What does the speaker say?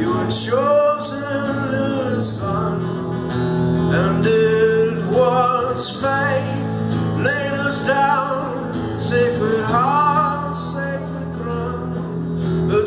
Your chosen son, and it was fate laid us down, sacred heart, sacred ground. but The